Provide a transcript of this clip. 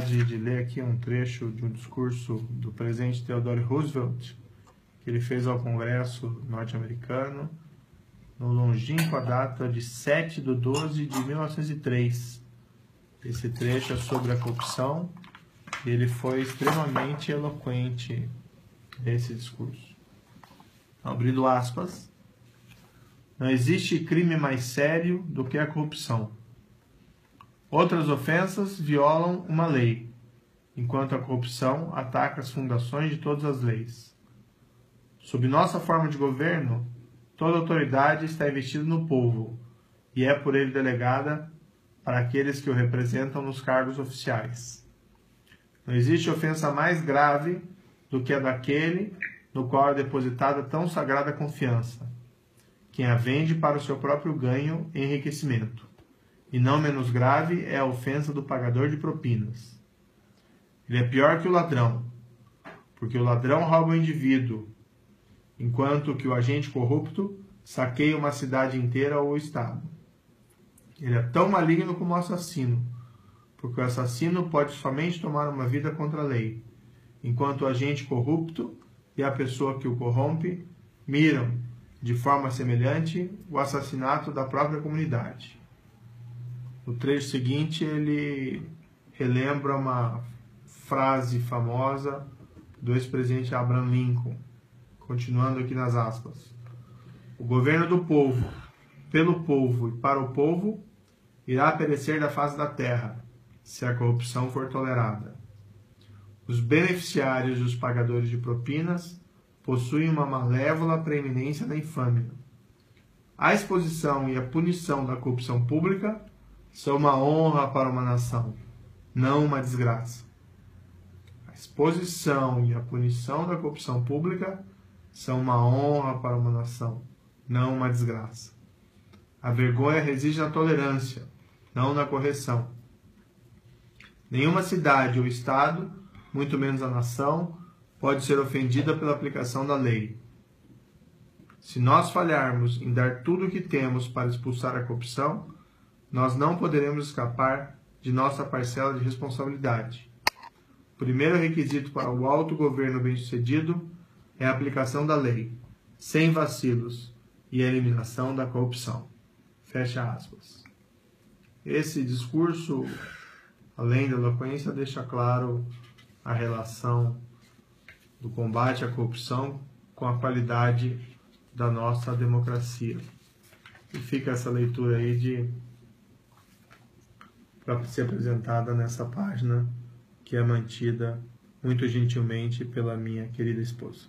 de ler aqui um trecho de um discurso do presidente Theodore Roosevelt que ele fez ao Congresso norte-americano no longínqua data de 7 de 12 de 1903. Esse trecho é sobre a corrupção e ele foi extremamente eloquente nesse discurso. Abrindo aspas, não existe crime mais sério do que a corrupção. Outras ofensas violam uma lei, enquanto a corrupção ataca as fundações de todas as leis. Sob nossa forma de governo, toda autoridade está investida no povo e é por ele delegada para aqueles que o representam nos cargos oficiais. Não existe ofensa mais grave do que a daquele no qual é depositada tão sagrada confiança, quem a vende para o seu próprio ganho e enriquecimento. E não menos grave é a ofensa do pagador de propinas. Ele é pior que o ladrão, porque o ladrão rouba o indivíduo, enquanto que o agente corrupto saqueia uma cidade inteira ou o Estado. Ele é tão maligno como o assassino, porque o assassino pode somente tomar uma vida contra a lei, enquanto o agente corrupto e a pessoa que o corrompe miram, de forma semelhante, o assassinato da própria comunidade. No trecho seguinte, ele relembra uma frase famosa do ex-presidente Abraham Lincoln, continuando aqui nas aspas. O governo do povo, pelo povo e para o povo, irá perecer da face da terra, se a corrupção for tolerada. Os beneficiários e os pagadores de propinas possuem uma malévola preeminência na infâmia. A exposição e a punição da corrupção pública são uma honra para uma nação, não uma desgraça. A exposição e a punição da corrupção pública são uma honra para uma nação, não uma desgraça. A vergonha reside na tolerância, não na correção. Nenhuma cidade ou estado, muito menos a nação, pode ser ofendida pela aplicação da lei. Se nós falharmos em dar tudo o que temos para expulsar a corrupção, nós não poderemos escapar de nossa parcela de responsabilidade. O primeiro requisito para o autogoverno bem-sucedido é a aplicação da lei, sem vacilos, e a eliminação da corrupção. Fecha aspas. Esse discurso, além da eloquência, deixa claro a relação do combate à corrupção com a qualidade da nossa democracia. E fica essa leitura aí de para ser apresentada nessa página que é mantida muito gentilmente pela minha querida esposa.